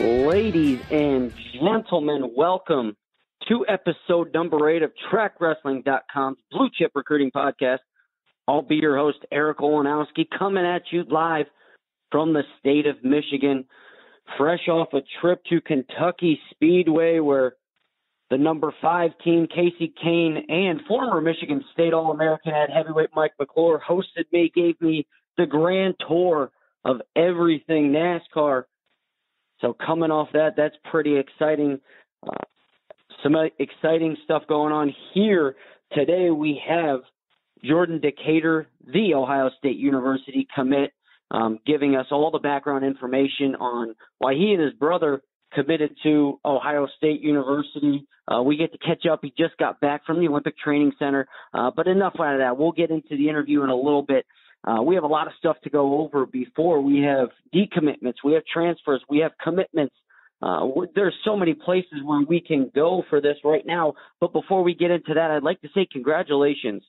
Ladies and gentlemen, welcome to episode number eight of TrackWrestling.com's Blue Chip Recruiting Podcast. I'll be your host, Eric Olanowski, coming at you live from the state of Michigan, fresh off a trip to Kentucky Speedway where the number five team, Kasey Kahne, and former Michigan State All American at heavyweight Mike McClure hosted me, gave me the grand tour of everything NASCAR. So coming off that, that's pretty exciting. Uh, some exciting stuff going on here today. We have Jordan Decatur, the Ohio State University commit, um, giving us all the background information on why he and his brother committed to Ohio State University. Uh, we get to catch up. He just got back from the Olympic Training Center. Uh, but enough out of that. We'll get into the interview in a little bit. Uh, we have a lot of stuff to go over before we have decommitments, we have transfers, we have commitments. Uh, there's so many places where we can go for this right now. But before we get into that, I'd like to say congratulations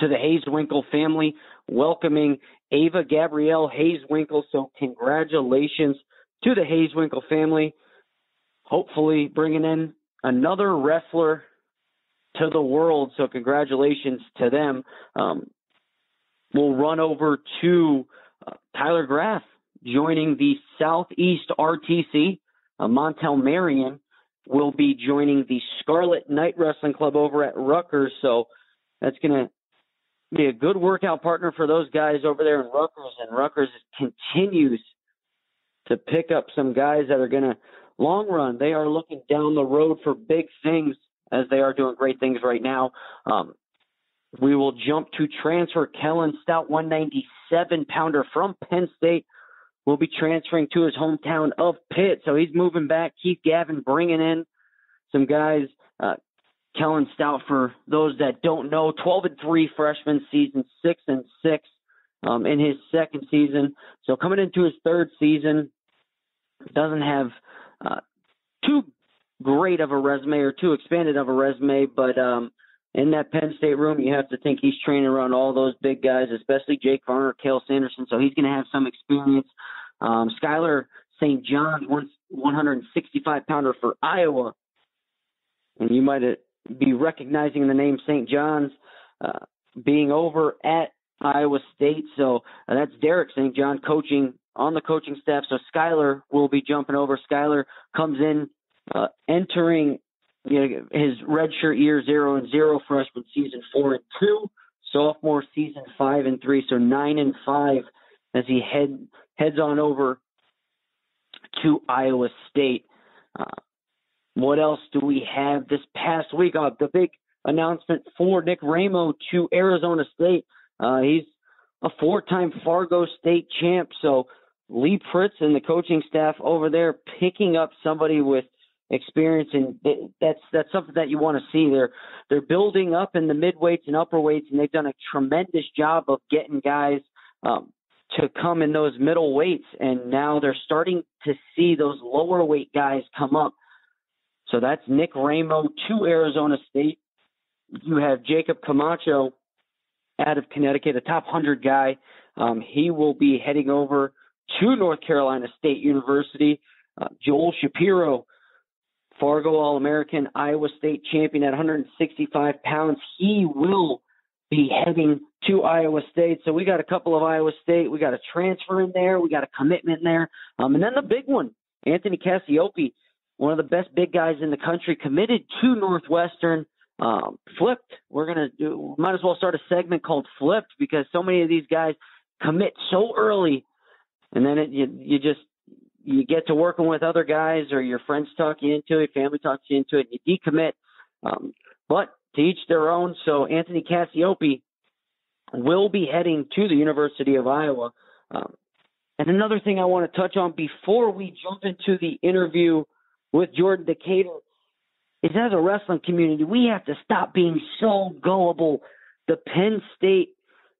to the Hayeswinkle family welcoming Ava Gabrielle Hayeswinkle. So congratulations to the Hayeswinkle family. Hopefully bringing in another wrestler to the world. So congratulations to them. Um, we'll run over to uh, Tyler Graff joining the Southeast RTC. Uh, Montell Marion will be joining the Scarlet Knight Wrestling Club over at Rutgers. So that's going to be a good workout partner for those guys over there in Rutgers. And Rutgers continues to pick up some guys that are going to long run. They are looking down the road for big things as they are doing great things right now. Um, we will jump to transfer Kellen Stout, 197 pounder from Penn State, will be transferring to his hometown of Pitt. So he's moving back. Keith Gavin bringing in some guys. Uh, Kellen Stout, for those that don't know, 12 and 3 freshman season, 6 and 6 um, in his second season. So coming into his third season, doesn't have uh, too great of a resume or too expanded of a resume, but um, in that Penn State room, you have to think he's training around all those big guys, especially Jake Varner, Cael Sanderson. So he's going to have some experience. Um, Skylar St. John's, 165 pounder for Iowa. And you might be recognizing the name St. John's uh, being over at Iowa State. So uh, that's Derek St. John coaching on the coaching staff. So Skylar will be jumping over. Skylar comes in, uh, entering you know, his redshirt year zero and zero, freshman season four and two, sophomore season five and three, so nine and five as he head heads on over to Iowa State. Uh, what else do we have this past week? Uh, the big announcement for Nick Ramo to Arizona State. Uh, he's a four-time Fargo State champ, so Lee Pritz and the coaching staff over there picking up somebody with experience and that's that's something that you want to see. They're they're building up in the midweights and upper weights and they've done a tremendous job of getting guys um, to come in those middle weights and now they're starting to see those lower weight guys come up. So that's Nick Ramo to Arizona State. You have Jacob Camacho out of Connecticut a top 100 guy. Um, he will be heading over to North Carolina State University. Uh, Joel Shapiro, Fargo All American, Iowa State champion at 165 pounds, he will be heading to Iowa State. So we got a couple of Iowa State. We got a transfer in there. We got a commitment there. Um, and then the big one, Anthony Cassioppi, one of the best big guys in the country, committed to Northwestern. Um, flipped. We're gonna do. Might as well start a segment called Flipped because so many of these guys commit so early and then it, you you just you get to working with other guys or your friends talk you into it, family talks you into it, and you decommit. Um, but to each their own. So Anthony Cassioppi will be heading to the University of Iowa. Um, and another thing I want to touch on before we jump into the interview with Jordan Decatur is as a wrestling community, we have to stop being so gullible. The Penn State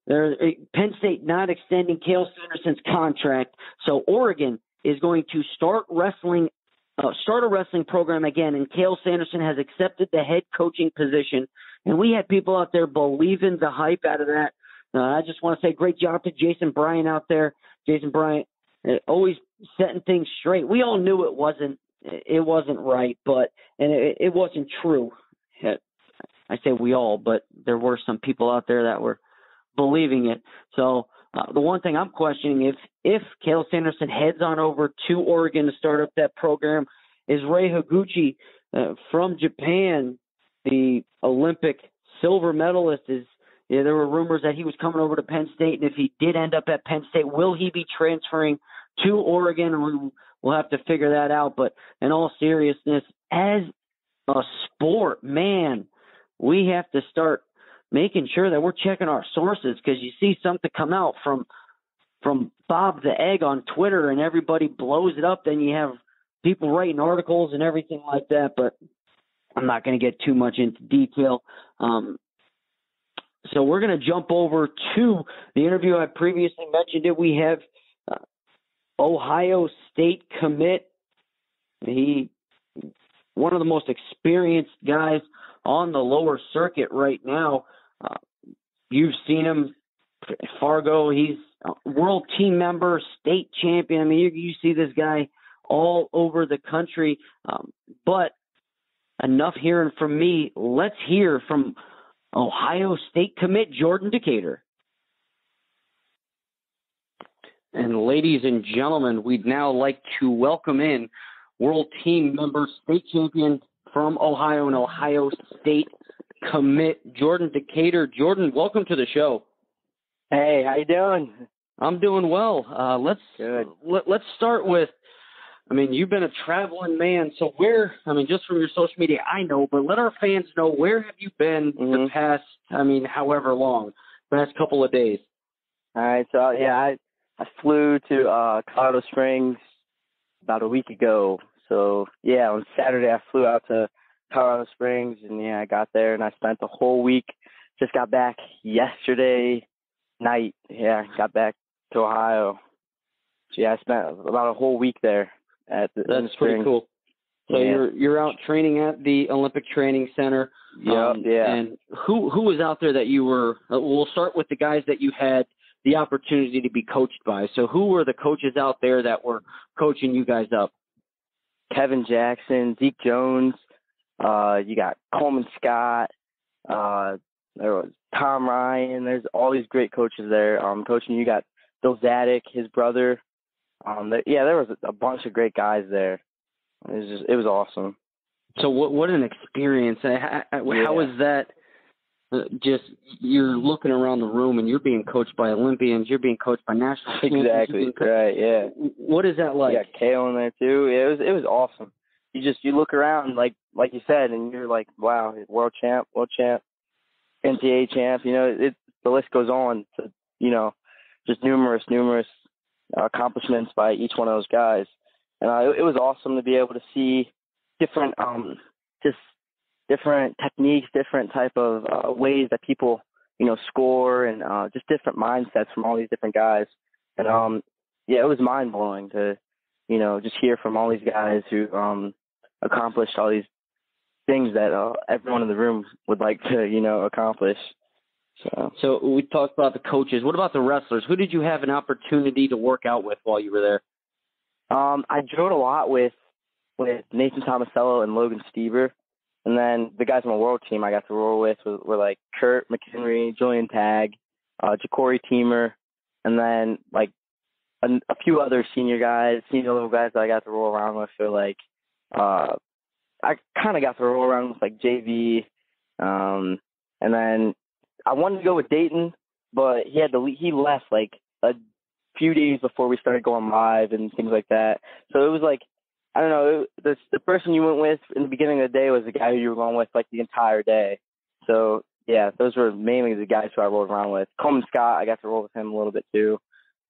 uh, Penn State not extending Cael Sanderson's contract, so Oregon is going to start wrestling, uh, start a wrestling program again, and Cael Sanderson has accepted the head coaching position. And we had people out there believing the hype out of that. Uh, I just want to say great job to Jason Bryant out there. Jason Bryant uh, always setting things straight. We all knew it wasn't it wasn't right, but and it, it wasn't true. I say we all, but there were some people out there that were believing it. So uh, the one thing I'm questioning if if Cael Sanderson heads on over to Oregon to start up that program, is Rei Higuchi uh, from Japan, the Olympic silver medalist, is yeah, there were rumors that he was coming over to Penn State, and if he did end up at Penn State, will he be transferring to Oregon? We'll have to figure that out. But in all seriousness, as a sport, man, we have to start making sure that we're checking our sources because you see something come out from from Bob the Egg on Twitter and everybody blows it up. Then you have people writing articles and everything like that. But I'm not going to get too much into detail. Um, so we're going to jump over to the interview I previously mentioned. It we have uh, Ohio State commit. He one of the most experienced guys on the lower circuit right now. You've seen him, Fargo. He's a world team member, state champion. I mean, you, you see this guy all over the country. Um, but enough hearing from me. Let's hear from Ohio State commit Jordan Decatur. And ladies and gentlemen, we'd now like to welcome in world team member, state champion from Ohio and Ohio State commit Jordan Decatur. Jordan, welcome to the show. Hey, how you doing? I'm doing well. Uh, let's Good. Let, let's start with. I mean, you've been a traveling man. So where? I mean, just from your social media, I know, but let our fans know where have you been mm-hmm. the past? I mean, however long, past couple of days. All right. So yeah, I I flew to uh, Colorado Springs about a week ago. So yeah, on Saturday I flew out to Colorado Springs, and yeah, I got there and I spent the whole week. Just got back yesterday night. Yeah, got back to Ohio. So yeah, I spent about a whole week there at the. That's the pretty cool. So yeah. you're you're out training at the Olympic Training Center. Yeah, um, yeah. And who who was out there that you were? Uh, we'll start with the guys that you had the opportunity to be coached by. So who were the coaches out there that were coaching you guys up? Kevin Jackson, Zeke Jones, uh, you got Coleman Scott, uh, there was Tom Ryan. There's all these great coaches there. Um, coaching you got Bill Zadick, his brother. Um, there, yeah, there was a bunch of great guys there. It was just, it was awesome. So what what an experience! How, how yeah. was that? Uh, just you're looking around the room and you're being coached by Olympians. You're being coached by national. Exactly. Right. Yeah. What is that like? You got Cael in there too. It was it was awesome. You just you look around like like you said, and you're like, wow, world champ, world champ, NCAA champ. You know, it the list goes on to you know, just numerous numerous accomplishments by each one of those guys, and uh, it, it was awesome to be able to see different um just different techniques, different type of uh, ways that people, you know, score and uh, just different mindsets from all these different guys. And um, yeah, it was mind blowing to, you know, just hear from all these guys who um, accomplished all these things that uh, everyone in the room would like to, you know, accomplish. So. so we talked about the coaches. What about the wrestlers? Who did you have an opportunity to work out with while you were there? Um, I drove a lot with with Nathan Tomasello and Logan Stieber. And then the guys on the world team I got to roll with were, were like Kurt McHenry, Julian Tag, uh, Ja'Cory Teamer, and then like a, a few other senior guys, senior level guys that I got to roll around with. So like, uh, I kind of got to roll around with like JV, um, and then I wanted to go with Dayton, but he had to he left like a few days before we started going live and things like that. So it was like I don't know. The the person you went with in the beginning of the day was the guy who you were going with like the entire day. So yeah, those were mainly the guys who I rolled around with. Coleman Scott, I got to roll with him a little bit too.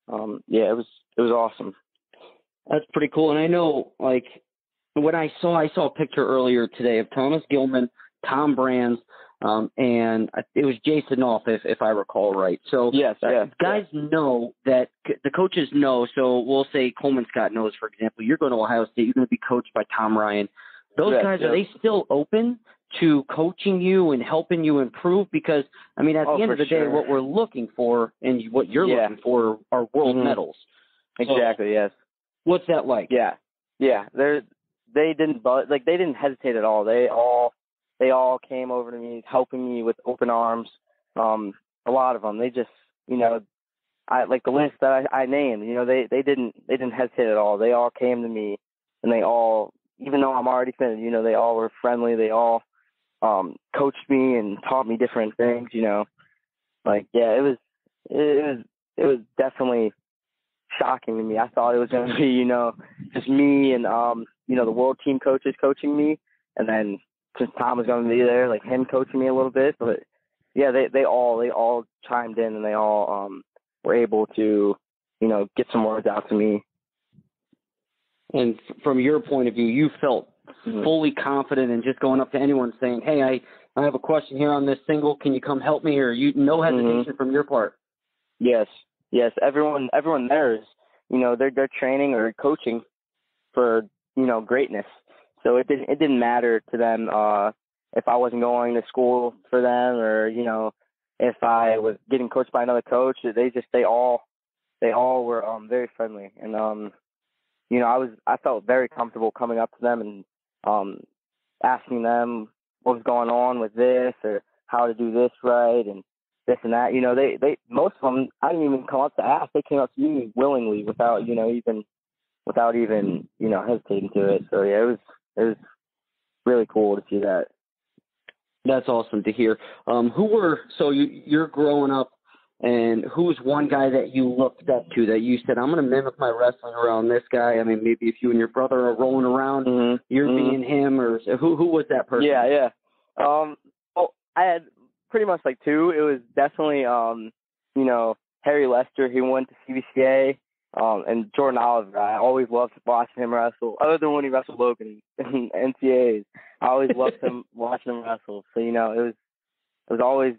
Um, yeah, it was it was awesome. That's pretty cool. And I know like when I saw I saw a picture earlier today of Thomas Gilman, Tom Brands, um, and it was Jason Off, if, if I recall right. So yes, uh, yes, guys yes. know that the coaches know. So we'll say Coleman Scott knows, for example, you're going to Ohio State. You're going to be coached by Tom Ryan. Those yes, guys are they still open to coaching you and helping you improve? Because I mean, at oh, the end of the sure. day, what we're looking for and what you're yeah. looking for are world mm-hmm. medals. Exactly. So, yes. What's that like? Yeah, yeah. They're they didn't but like they didn't hesitate at all. They all they all came over to me, helping me with open arms. Um, a lot of them. They just you know, I like the list that I, I named. You know, they they didn't they didn't hesitate at all. They all came to me, and they all even though I'm already finished, you know, they all were friendly. They all um coached me and taught me different things. You know, like yeah, it was it was it was definitely shocking to me. I thought it was going to be, you know, just me and um, you know, the world team coaches coaching me, and then since Tom was going to be there, like him coaching me a little bit. But yeah, they they all they all chimed in and they all um were able to, you know, get some words out to me. And from your point of view, you felt Mhm. fully confident in just going up to anyone saying, "Hey, I I have a question here on this single. Can you come help me?" Or you no hesitation from your part. Yes, yes. Everyone, everyone there is, you know, they're they're training or coaching for you know greatness. So it didn't it didn't matter to them uh if I wasn't going to school for them or you know if I was getting coached by another coach. They just they all they all were um very friendly and um you know I was I felt very comfortable coming up to them and um asking them what was going on with this or how to do this right and this and that. You know, they they most of them I didn't even come up to ask. They came up to me willingly without you know even without even you know hesitating to it. So yeah, it was it was really cool to see that. That's awesome to hear. Um, who were so you you're growing up, and who's one guy that you looked up to that you said I'm going to mimic my wrestling around this guy? I mean, maybe if you and your brother are rolling around, Mm-hmm. you're Mhm. being him, or who who was that person? Yeah, yeah. Um, well, I had pretty much like two. It was definitely um, you know, Harry Lester. He went to CVCA. Um, and Jordan Oliver. I always loved watching him wrestle. Other than when he wrestled Logan in NCAAs, I always loved him watching him wrestle. So you know, it was it was always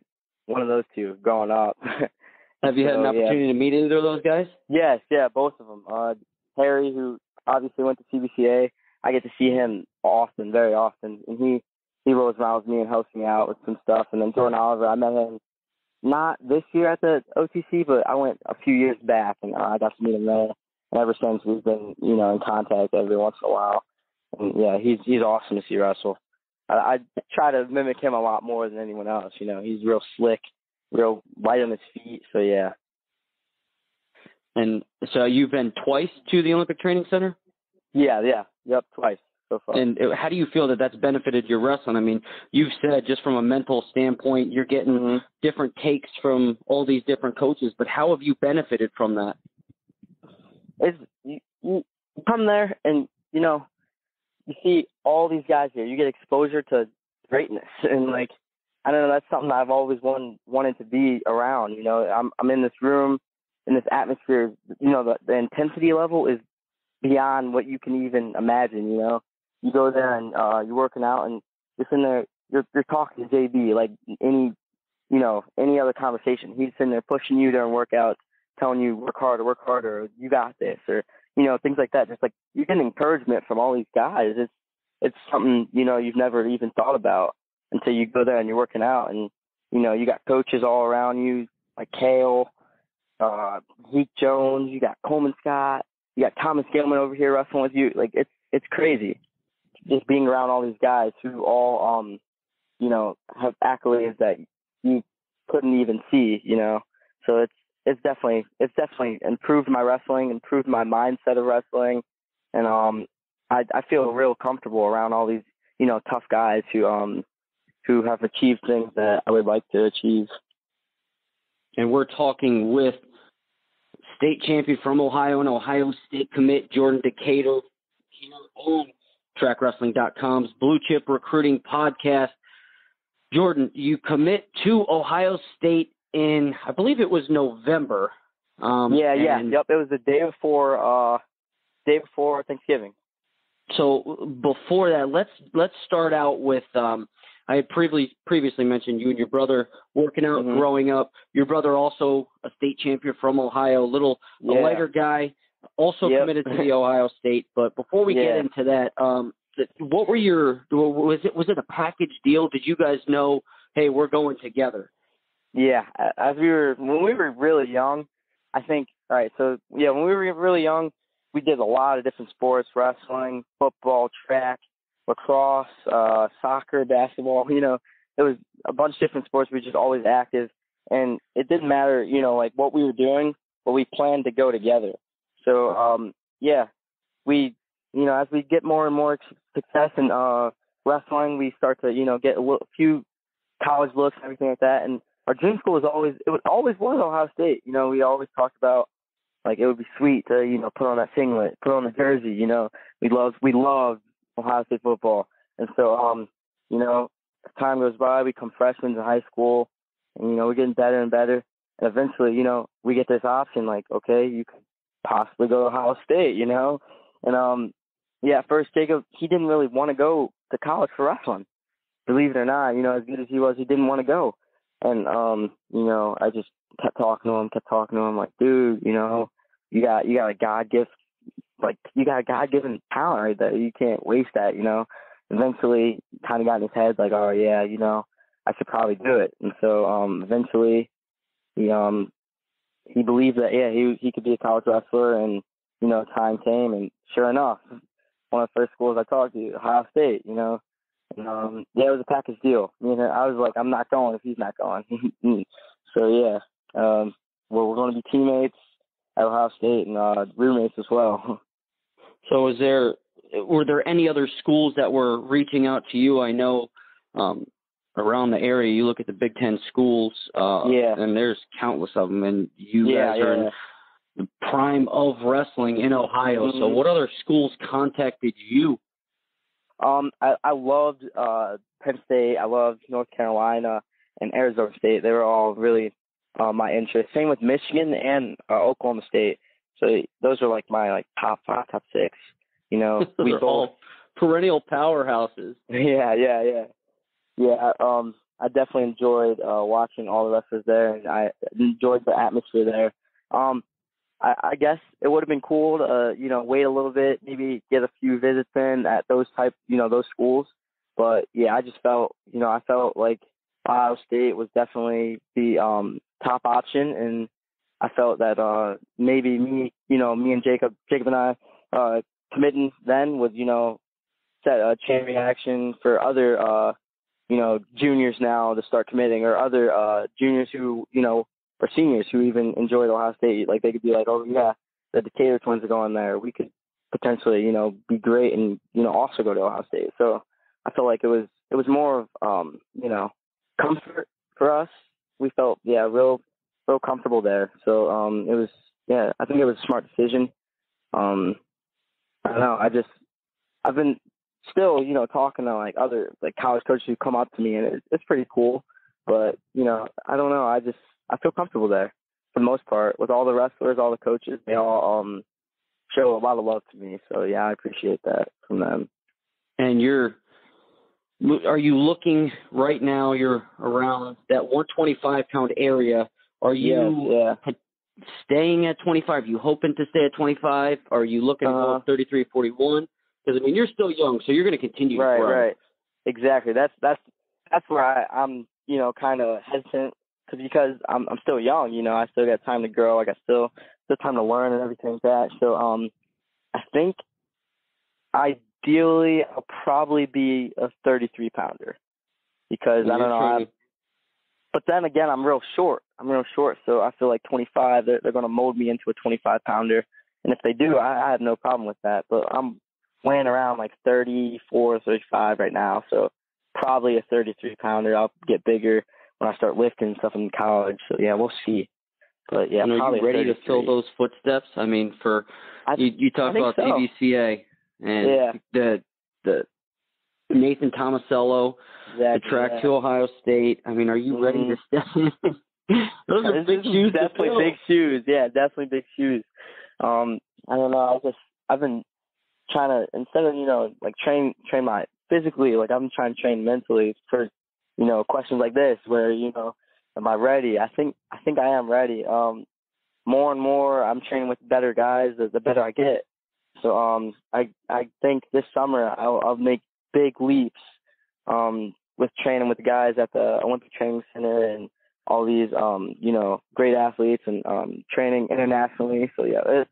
one of those two growing up. Have you had an So, yeah. opportunity to meet either of those guys? Yes, yeah, both of them. Uh, Harry, who obviously went to CVCA, I get to see him often, very often, and he he rolls around with me and helps me out with some stuff. And then Jordan Oliver, I met him not this year at the OTC, but I went a few years back, and uh, I got to meet him there. And ever since, we've been you know in contact every once in a while. And yeah, he's he's awesome to see wrestle. I, I try to mimic him a lot more than anyone else. You know, he's real slick, real light on his feet. So yeah. And so you've been twice to the Olympic Training Center. Yeah, yeah, yep, twice so far. And how do you feel that that's benefited your wrestling? I mean, you've said just from a mental standpoint, you're getting Mhm. different takes from all these different coaches, but how have you benefited from that? It's you, you come there and you know you see all these guys here. You get exposure to greatness, and like I don't know, that's something I've always wanted wanted to be around. You know, I'm I'm in this room, in this atmosphere. You know, the the intensity level is beyond what you can even imagine. You know, you go there and uh, you're working out, and you're sitting there, you're you're talking to JB like any, you know, any other conversation. He's sitting there pushing you during workouts, telling you work harder, work harder, you got this, or you know things like that. Just like you get encouragement from all these guys. It's it's something you know you've never even thought about until you go there and you're working out, and you know you got coaches all around you like Cael, uh, Zeke Jones, you got Coleman Scott, you got Thomas Gilman over here wrestling with you. Like it's it's crazy just being around all these guys who all um you know have accolades that you couldn't even see. You know, so it's it's definitely it's definitely improved my wrestling, improved my mindset of wrestling, and um I I feel real comfortable around all these you know tough guys who um who have achieved things that I would like to achieve. And we're talking with state champion from Ohio and Ohio State commit Jordan Decatur here on TrackWrestling.com's Blue Chip Recruiting Podcast. Jordan, you commit to Ohio State in, I believe it was November. Um, yeah, yeah, yep. It was the day before uh day before Thanksgiving. So before that, let's let's start out with. Um, I had previously previously mentioned you and your brother working out, Mhm. growing up. Your brother also a state champion from Ohio, a little a lighter guy, also Yep. committed to the Ohio State. But before we get into that, um, what were your was it was it a package deal? Did you guys know? Hey, we're going together. Yeah, as we were when we were really young, I think. All right, so yeah, when we were really young, we did a lot of different sports: wrestling, football, track, lacrosse, uh, soccer, basketball. You know, it was a bunch of different sports. We were just always active, and it didn't matter, you know, like what we were doing, but we planned to go together. So, um, yeah, we, you know, as we get more and more success in uh, wrestling, we start to, you know, get a few college looks and everything like that. And our dream school was always, it was always was Ohio State. You know, we always talked about like it would be sweet to, you know, put on that singlet, put on the jersey. You know, we love, we love Ohio State football, and so, um, you know, as time goes by, we become freshmen in high school, and you know, we're getting better and better. And eventually, you know, we get this option like, okay, you could possibly go to Ohio State, you know, and um, yeah, first Jacob he didn't really want to go to college for wrestling. Believe it or not, you know, as good as he was, he didn't want to go. And um, you know, I just kept talking to him, kept talking to him, like, dude, you know, you got you got a God gift, like you got a God given talent right there. You can't waste that, you know. Eventually, kind of got in his head, like, oh yeah, you know, I should probably do it. And so, um, eventually, he um, he believed that yeah, he he could be a college wrestler, and you know, time came, and sure enough, one of the first schools I talked to, Ohio State, you know. And, um, yeah, it was a package deal. You know, I was like, I'm not going if he's not going. so yeah, um, well, we're going to be teammates at Ohio State and uh, roommates as well. So, is there were there any other schools that were reaching out to you? I know um, around the area, you look at the Big Ten schools, uh, yeah, and there's countless of them, and you yeah, guys yeah. are in the prime of wrestling in Ohio. Mm-hmm. So, what other schools contacted you? Um, I I loved uh Penn State. I loved North Carolina and Arizona State. They were all really uh, my interest. Same with Michigan and uh, Oklahoma State. So those are like my like top five, top six. You know, we both. all perennial powerhouses. Yeah, yeah, yeah, yeah. Um, I definitely enjoyed uh, watching all the wrestlers there, and I enjoyed the atmosphere there. Um, I, I guess it would have been cool to, uh, you know, wait a little bit, maybe get a few visits in at those type, you know, those schools. But yeah, I just felt, you know, I felt like Ohio State was definitely the um top option, and I felt that uh maybe me, you know, me and Jacob, Jacob and I, uh, committing then would, you know, set a chain reaction for other, uh, you know, juniors now to start committing, or other uh juniors who, you know, or seniors who even enjoyed Ohio State. Like they could be like, oh yeah, the Decatur twins are going there. We could potentially, you know, be great and you know also go to Ohio State. So I felt like it was it was more of um, you know comfort for us. We felt yeah real real comfortable there. So um, it was yeah I think it was a smart decision. Um, I don't know. I just I've been still you know talking to like other like college coaches who come up to me and it, it's pretty cool. But you know I don't know. I just I feel comfortable there for the most part with all the wrestlers, all the coaches. They all um show a lot of love to me. So yeah, I appreciate that from them. And you're are you looking right now? You're around that 125 pound area. Are you yeah, staying at 25? Are you hoping to stay at 25? Are you looking to go Uh, up 33, 41? Because I mean, you're still young, so you're going to continue right, to grow. right, exactly. That's that's that's where I, I'm you know kind of hesitant cause, because I'm I'm still young. You know, I still got time to grow. I got still still time to learn and everything like that. So um, I think ideally I'll probably be a 33 pounder because I don't know. I, training- but then again, I'm real short. I'm real short, so I feel like 25. They're, they're going to mold me into a 25 pounder, and if they do, I, I have no problem with that. But I'm weighing around like 34, 35 right now, so probably a 33 pounder. I'll get bigger when I start lifting stuff in college. So yeah, we'll see. But yeah, and are probably you ready to fill those footsteps? I mean, for I, you, you think about so. CVCA and Yeah. the the Nathan Tomasello, the track yeah. to Ohio State. I mean, are you ready to step in? those are This big shoes. Definitely big shoes. Yeah, definitely big shoes. Um, I don't know. I just I've been trying to instead of you know like train train my physically like I'm trying to train mentally for you know questions like this where you know am I ready? I think I think I am ready. Um, more and more I'm training with better guys. The, the better I get. So um, I I think this summer I'll, I'll make big leaps. Um, with training with the guys at the Olympic Training Center and all these um you know great athletes and um training internationally so yeah it,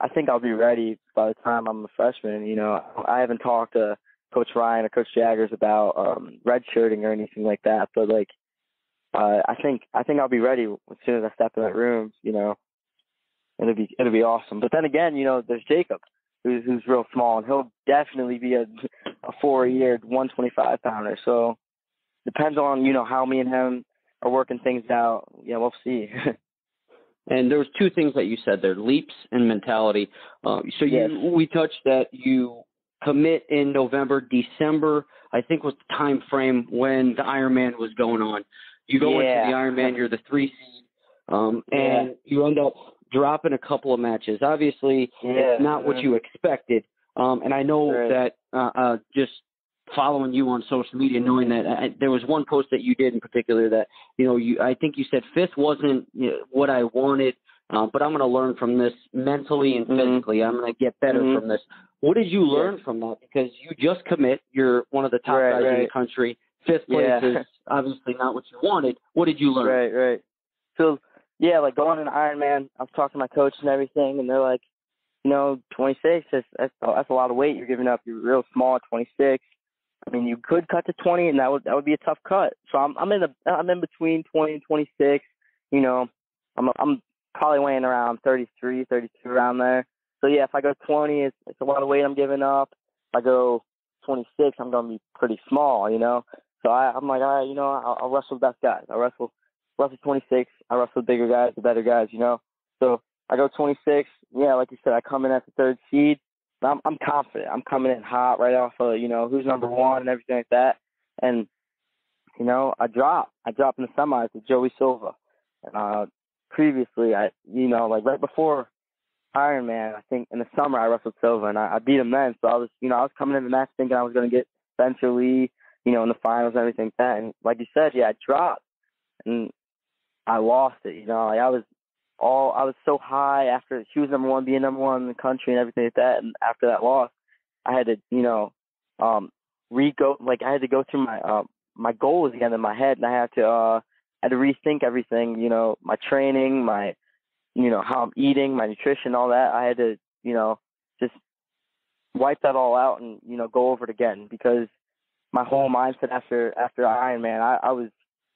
I think I'll be ready by the time I'm a freshman. You know, I haven't talked to Coach Ryan or Coach Jaggers about um, redshirting or anything like that, but like, uh, I think I think I'll be ready as soon as I step in that room. You know, it'll be it'll be awesome. But then again, you know, there's Jacob, who's who's real small, and he'll definitely be a a four year 125 pounder. So depends on you know how me and him are working things out. Yeah, we'll see. And there was two things that you said there: leaps and mentality. Um, so you, yes. we touched that you commit in November, December. I think was the time frame when the Ironman was going on. You go yeah. into the Ironman, you're the three seed, um, and yeah. you end up dropping a couple of matches. Obviously, yeah. it's not what you expected. Um, and I know right. that uh, uh, just following you on social media, knowing that I, there was one post that you did in particular that you know you I think you said fifth wasn't you know, what I wanted, uh, but I'm going to learn from this mentally and physically. Mm-hmm. I'm going to get better mm-hmm. from this. What did you learn from that? Because you just commit. You're one of the top right, guys right. in the country. Fifth place yeah. is obviously not what you wanted. What did you learn? Right, right. So yeah, like going in Ironman, I was talking to my coach and everything, and they're like, you know, 26, that's that's, that's a lot of weight you're giving up. You're real small at 26. I mean, you could cut to 20, and that would that would be a tough cut. So I'm I'm in the I'm in between 20 and 26. You know, I'm I'm probably weighing around 33, 32 around there. So yeah, if I go 20, it's it's a lot of weight I'm giving up. If I go 26, I'm gonna be pretty small. You know, so I I'm like, all right, you know, I'll, I'll wrestle the best guys. I wrestle wrestle 26. I wrestle the bigger guys, the better guys. You know, so I go 26. Yeah, like you said, I come in at the third seed. I'm I'm confident. I'm coming in hot right off of you know who's number one and everything like that. And you know I drop. I drop in the semis with Joey Silva. And, uh, previously, I you know like right before Ironman, I think in the summer I wrestled Silva and I, I beat him then. So I was you know I was coming in the match thinking I was going to get Spencer Lee, you know, in the finals and everything like that. And like you said, yeah, I dropped and I lost it. You know, like I was all I was so high after she was number one, being number one in the country and everything like that. And after that loss, I had to, you know, um, re go like I had to go through my uh, my goals again in my head, and I had to uh, I had to rethink everything. You know, my training, my, you know, how I'm eating, my nutrition, all that. I had to, you know, just wipe that all out and you know go over it again because my whole mindset after after Ironman, I, I was,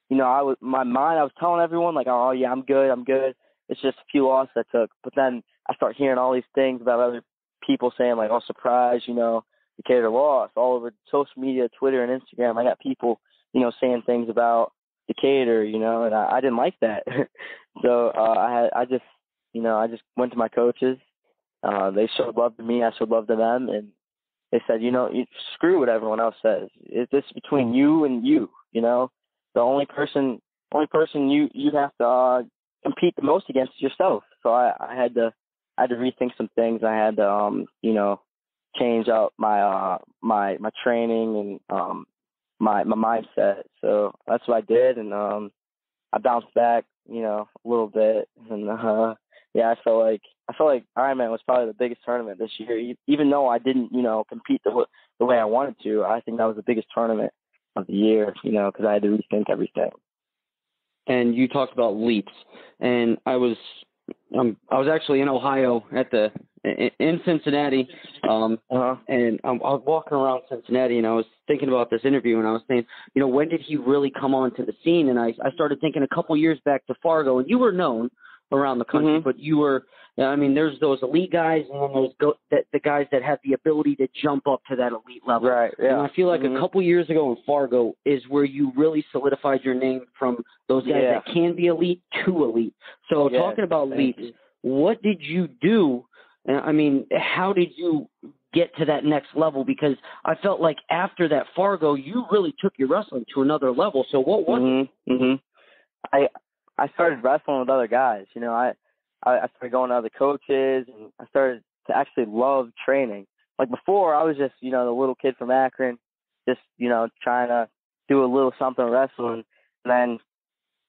you know, I was my mind. I was telling everyone like, oh yeah, I'm good, I'm good it's just a few losses I took. But then I start hearing all these things about other people saying like, "Oh, surprise!" You know, Decatur lost all over social media, Twitter and Instagram. I got people, you know, saying things about Decatur, you know, and I, I didn't like that. so uh, I had, I just, you know, I just went to my coaches. Uh, they showed love to me. I showed love to them, and they said, you know, you, screw what everyone else says. It's this between you and you. You know, the only person, only person you you have to uh, compete the most against yourself. So I, I had to I had to rethink some things. I had to um, you know, change out my uh my my training and um my my mindset. So that's what I did and um I bounced back, you know, a little bit and uh yeah, I felt like I felt like Ironman was probably the biggest tournament this year. Even though I didn't, you know, compete the the way I wanted to, I think that was the biggest tournament of the year, you know, because I had to rethink everything and you talked about leaps, and I was um, I was actually in Ohio at the in Cincinnati, um, uh-huh. and I was walking around Cincinnati, and I was thinking about this interview, and I was saying, you know, when did he really come onto the scene? And I I started thinking a couple years back to Fargo, and you were known around the country, mm-hmm. but you were, I mean, there's those elite guys, and then there's go, that, the guys that have the ability to jump up to that elite level. Right. Yeah. And I feel like mm-hmm. a couple years ago in Fargo is where you really solidified your name from those guys yeah. that can be elite to elite. So yeah. talking about leaps, you. what did you do? I mean, how did you get to that next level? Because I felt like after that Fargo, you really took your wrestling to another level. So what was mm-hmm. Mm-hmm. I I started wrestling with other guys. You know, I I started going to other coaches, and I started to actually love training. Like before, I was just you know the little kid from Akron, just you know trying to do a little something wrestling. And then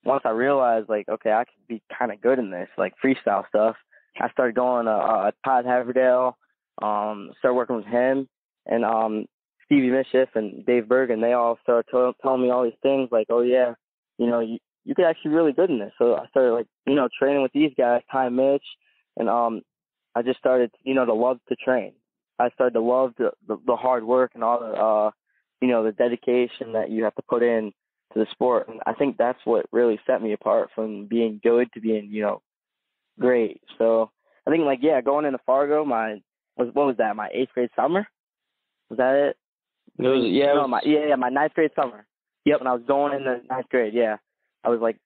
once I realized like okay, I could be kind of good in this like freestyle stuff, I started going to uh, Todd Haverdale, um, started working with him, and um, Stevie Mischief and Dave Bergen. They all started t- telling me all these things like, oh yeah, you know you you could actually really good in this. So I started like, you know, training with these guys, Ty Mitch and um I just started, you know, to love to train. I started to love the, the, the hard work and all the, uh, you know, the dedication that you have to put in to the sport. And I think that's what really set me apart from being good to being, you know, great. So I think like, yeah, going into Fargo, my, was, what was that? My eighth grade summer? Was that it? It was, yeah, no, my, yeah, yeah, my ninth grade summer. Yep. When I was going into ninth grade, yeah. I was like,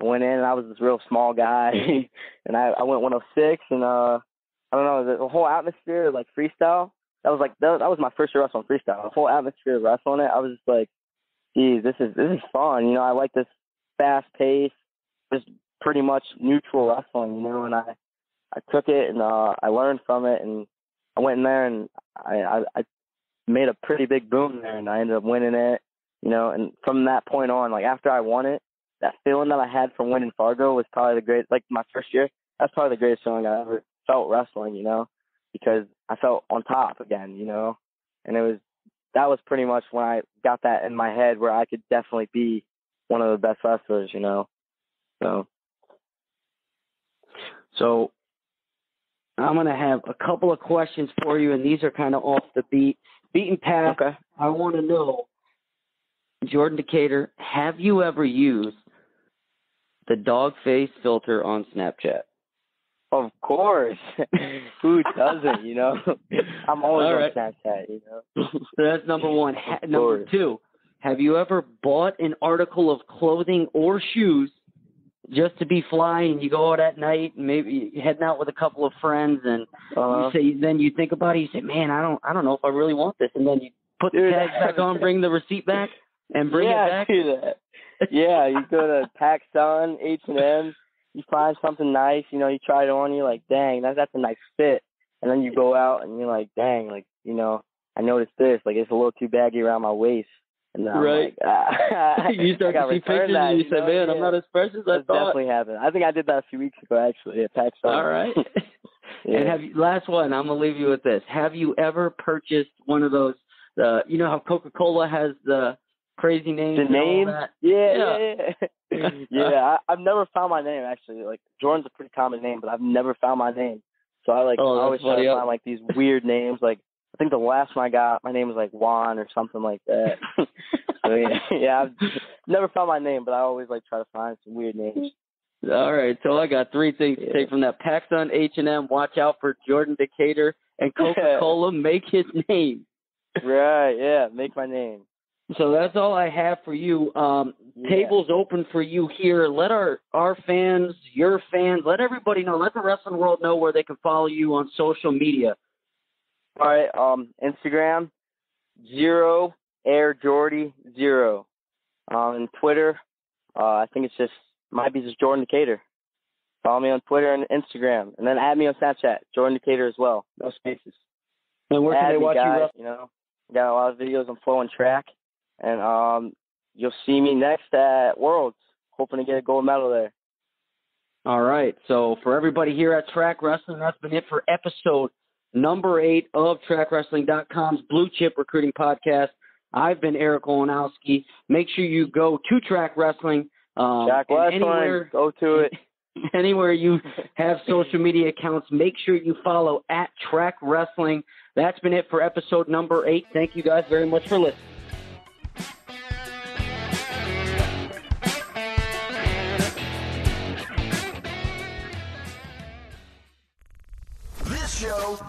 I went in and I was this real small guy and I, I went 106 and, uh, I don't know, the whole atmosphere, like freestyle, that was like that, that was my first year wrestling freestyle. The whole atmosphere of wrestling it, I was just like, geez, this is this is fun. You know, I like this fast pace, just pretty much neutral wrestling. You know, and I I took it and uh, I learned from it, and I went in there and I, I I made a pretty big boom there, and I ended up winning it. You know, and from that point on, like after I won it, that feeling that I had from winning Fargo was probably the great. Like my first year, that's probably the greatest feeling I ever felt wrestling. You know, because I felt on top again, you know, and it was that was pretty much when I got that in my head where I could definitely be one of the best wrestlers, you know. So, so I'm gonna have a couple of questions for you, and these are kind of off the beat, beaten path. Okay. I want to know, Jordan Decatur, have you ever used the dog face filter on Snapchat? Of course. Who doesn't, you know? I'm always All on. Snapchat, you know. So that's number one. Ha- number two, have you ever bought an article of clothing or shoes just to be fly and you go out at night and maybe you're heading out with a couple of friends and Uh, you say then you think about it, you say, Man, I don't I don't know if I really want this and then you put the tags back on, bring the receipt back and bring yeah, it back. I do that. Yeah, you go to PacSun, H and M, you find something nice, you know, you try it on, you're like, dang, that's that's a nice fit. And then you go out and you're like, dang, like, you know, I noticed this, like it's a little too baggy around my waist. And I'm Right. like, ah, you start I gotta see pictures that, and you you say, know? Man, I'm not as fresh as I That's thought. definitely happened. I think I did that a few weeks ago actually at PacSun. All right. yeah. And have you, last one, I'm gonna leave you with this. Have you ever purchased one of those? Uh, you know how Coca-Cola has the crazy names. the name? Yeah, Yeah. yeah, yeah. yeah, I, I've never found my name actually. Like Jordan's a pretty common name, but I've never found my name. So I like Oh, I always try to find like these weird names. Like I think the last one I got, my name was like Juan or something like that. so yeah, yeah, I've never found my name, but I always like try to find some weird names. All right, so I got three things to take from that. PacSun, H&M, watch out for Jordan Decatur, and Coca-Cola, make his name. right? Yeah, make my name. So that's all I have for you. Um, Yeah. Tables open for you here. Let our our fans, your fans, let everybody know. Let the wrestling world know where they can follow you on social media. All right, um, Instagram zero air Jordy zero. Um, and Twitter, uh, I think it's just might be just Jordan Decatur. Follow me on Twitter and Instagram, and then add me on Snapchat, Jordan Decatur as well. No spaces. And where can add they me, watch you guys, wrestle? You know, got a lot of videos on Flow and Track, and um, you'll see me next at Worlds. Hoping to get a gold medal there. All right. So for everybody here at Track Wrestling, that's been it for episode number eight of TrackWrestling.com's Blue Chip Recruiting Podcast. I've been Eric Olanowski. Make sure you go to Track Wrestling. Um, Jack and Westland, anywhere, go to it. anywhere you have social media accounts, make sure you follow at Track Wrestling. That's been it for episode number eight. Thank you guys very much for listening.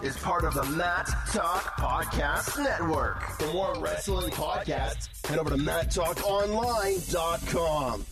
Is part of the Mat Talk Podcast Network. For more wrestling podcasts, head over to MatTalkOnline.com.